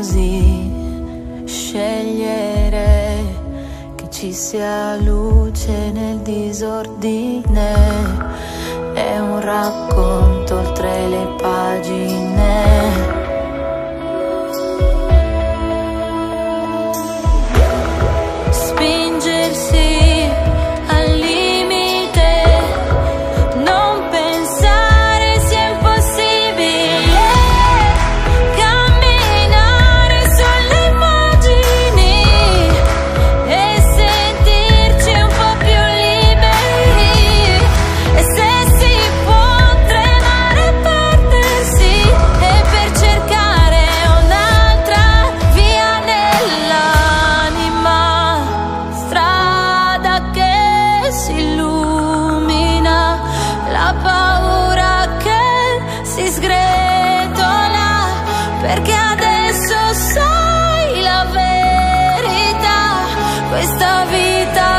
così scegliere che ci sia luce nel disordine. È un racconto oltre le pagine si illumina, la paura che si sgretola, perché adesso sai la verità, questa vita